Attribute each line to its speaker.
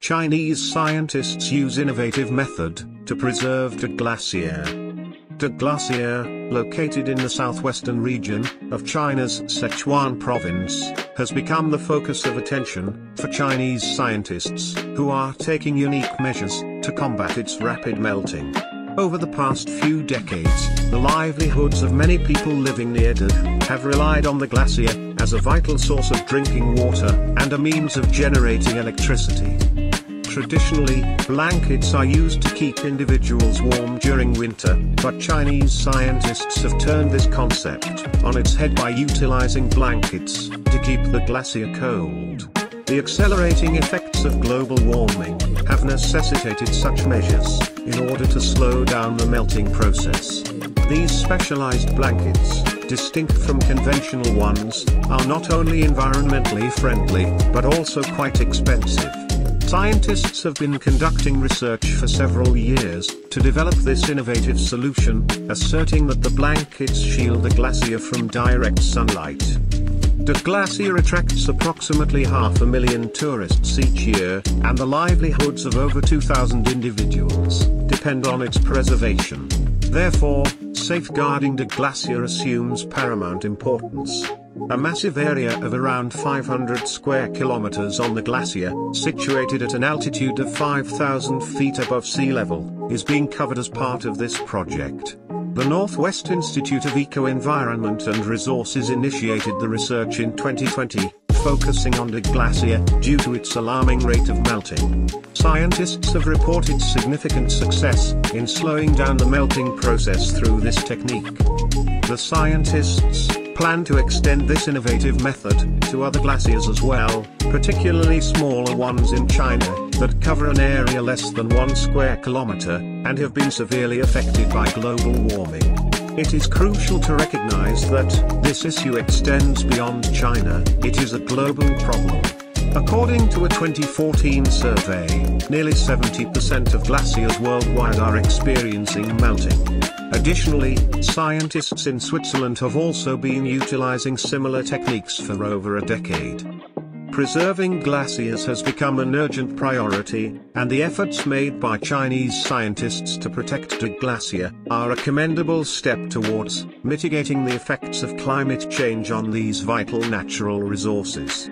Speaker 1: Chinese scientists use innovative method to preserve the glacier. Dagu Glacier, located in the southwestern region of China's Sichuan province, has become the focus of attention for Chinese scientists who are taking unique measures to combat its rapid melting. Over the past few decades, the livelihoods of many people living near Dagu have relied on the glacier as a vital source of drinking water and a means of generating electricity. Traditionally, blankets are used to keep individuals warm during winter, but Chinese scientists have turned this concept on its head by utilizing blankets to keep the glacier cold. The accelerating effects of global warming have necessitated such measures in order to slow down the melting process. These specialized blankets, distinct from conventional ones, are not only environmentally friendly, but also quite expensive. Scientists have been conducting research for several years to develop this innovative solution, asserting that the blankets shield the glacier from direct sunlight. The glacier attracts approximately half a million tourists each year, and the livelihoods of over 2,000 individuals depend on its preservation. Therefore, safeguarding the glacier assumes paramount importance. A massive area of around 500 square kilometers on the glacier, situated at an altitude of 5,000 feet above sea level, is being covered as part of this project. The Northwest Institute of Eco-Environment and Resources initiated the research in 2020, focusing on the glacier due to its alarming rate of melting. Scientists have reported significant success in slowing down the melting process through this technique. The scientists plan to extend this innovative method to other glaciers as well, particularly smaller ones in China that cover an area less than one square kilometer and have been severely affected by global warming. It is crucial to recognize that this issue extends beyond China, it is a global problem. According to a 2014 survey, nearly 70% of glaciers worldwide are experiencing melting. Additionally, scientists in Switzerland have also been utilizing similar techniques for over a decade. Preserving glaciers has become an urgent priority, and the efforts made by Chinese scientists to protect the glacier are a commendable step towards mitigating the effects of climate change on these vital natural resources.